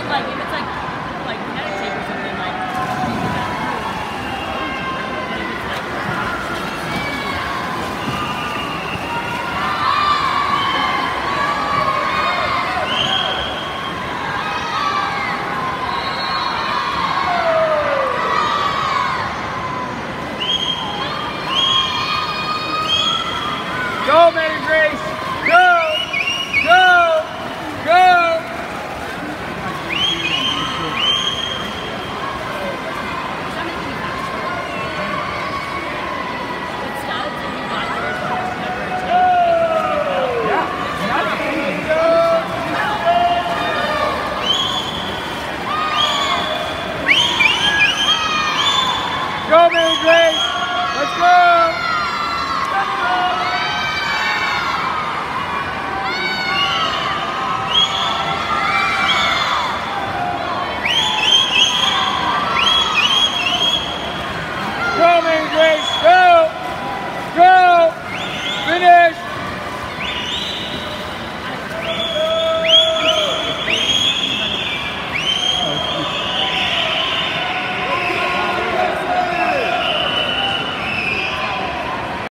mean, like, if it's like, like kinetic tape or something, like, Go, Mary Grace! Grace. Let's go.